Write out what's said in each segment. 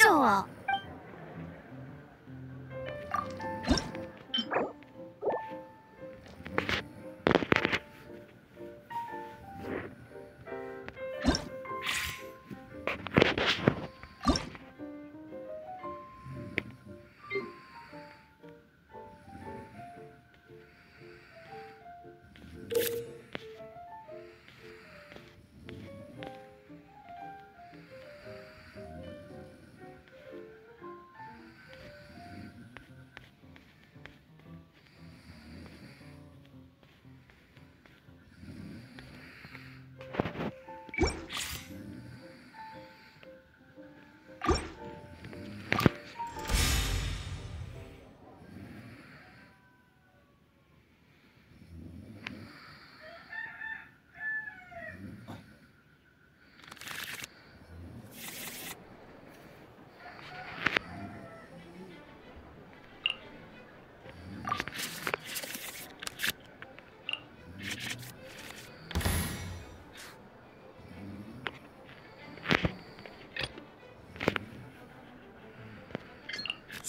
今日。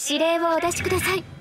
指令をお出しください。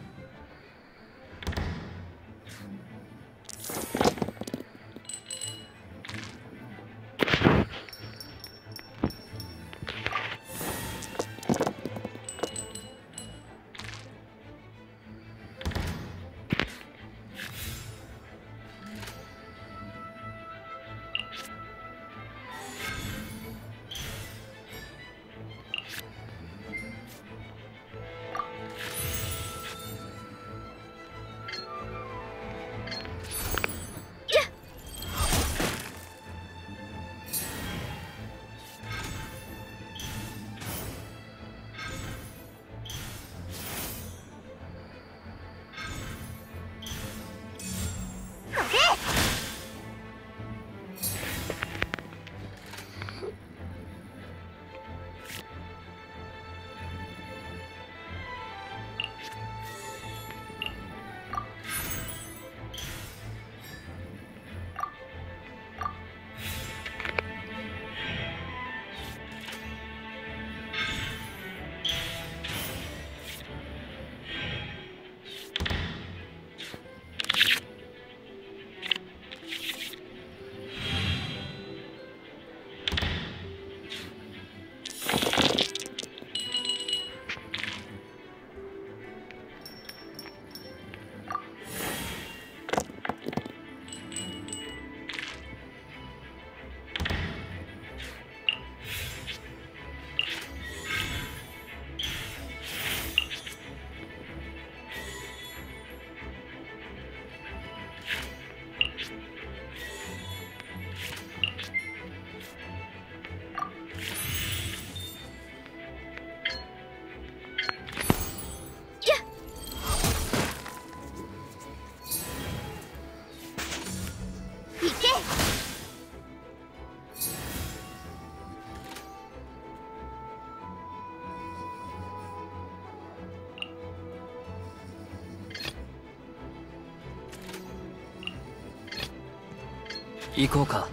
行こうか。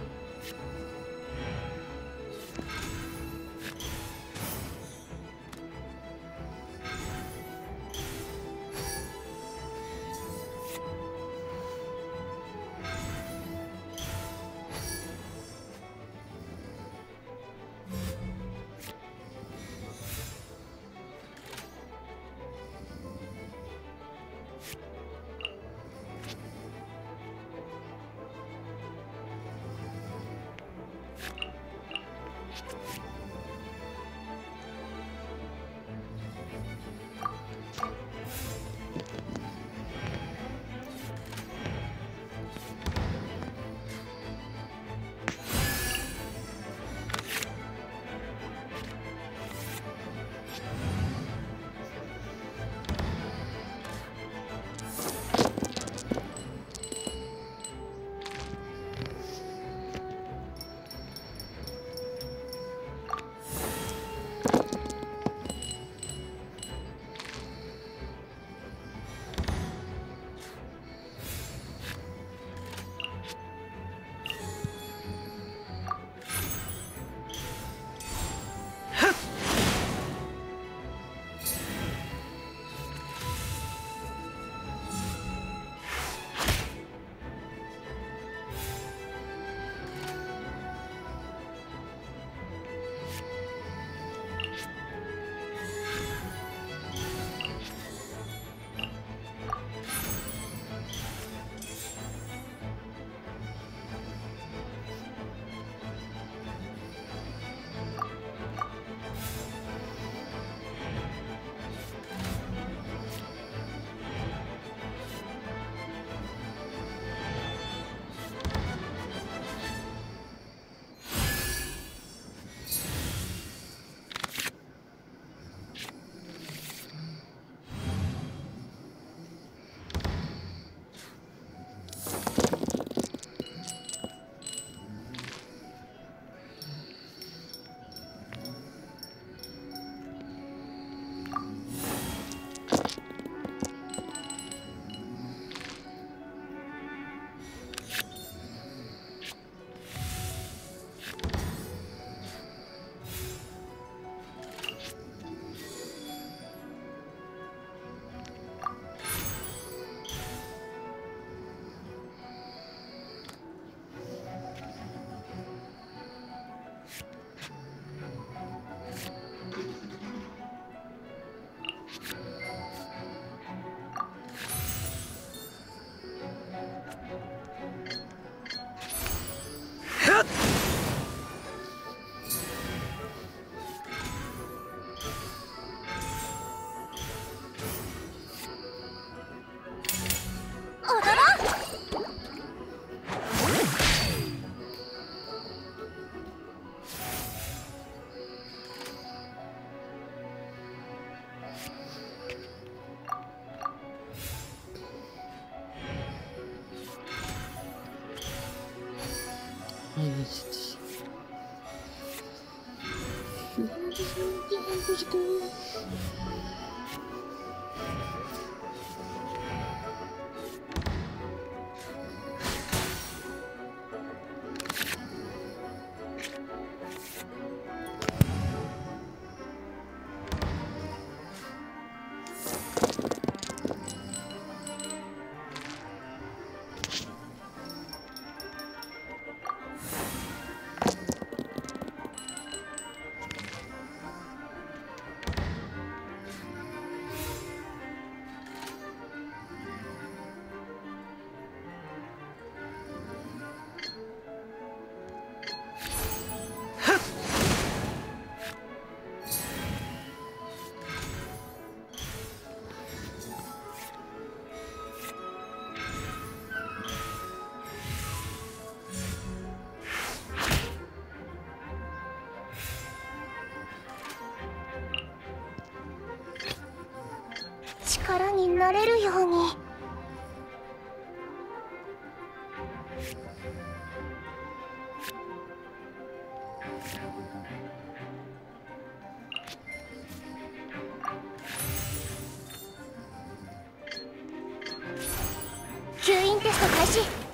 力吸引テスト開始。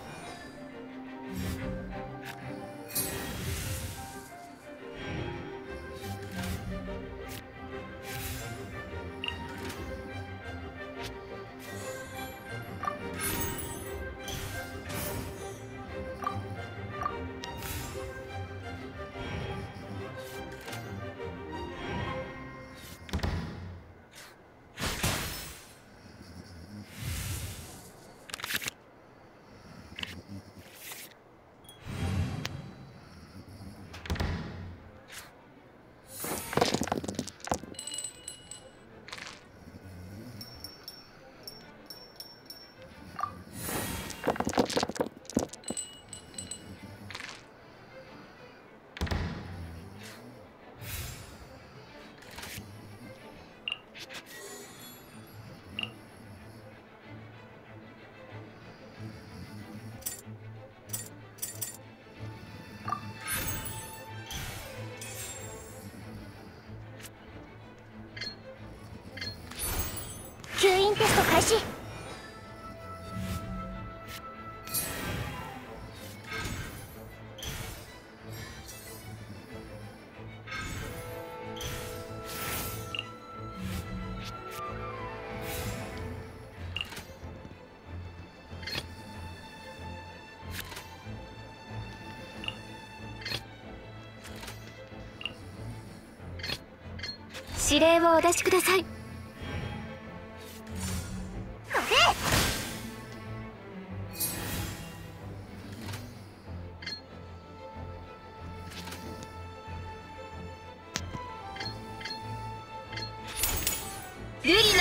指令をお出しください。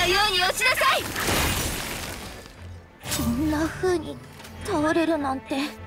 のように落ちなさい。こんな風に倒れるなんて